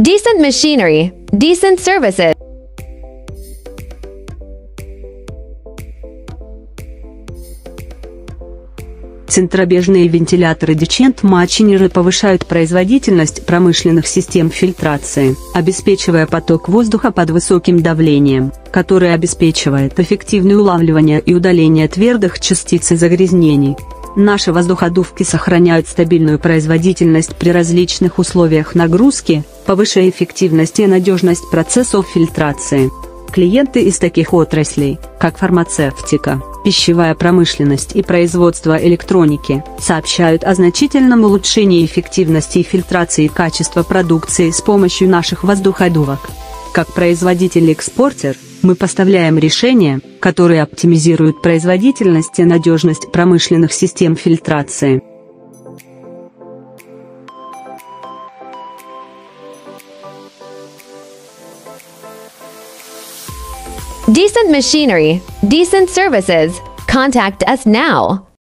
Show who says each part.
Speaker 1: Decent machinery, decent services.
Speaker 2: Центробежные вентиляторы Decent Machiner повышают производительность промышленных систем фильтрации, обеспечивая поток воздуха под высоким давлением, которое обеспечивает эффективное улавливание и удаление твердых частиц и загрязнений. Наши воздуходувки сохраняют стабильную производительность при различных условиях нагрузки, повышая эффективность и надежность процессов фильтрации. Клиенты из таких отраслей, как фармацевтика, пищевая промышленность и производство электроники, сообщают о значительном улучшении эффективности и фильтрации качества продукции с помощью наших воздуходувок. Как производитель-экспортер, мы поставляем решения, которые оптимизируют производительность и надежность промышленных систем фильтрации.
Speaker 1: Decent machinery, decent services. Contact us now.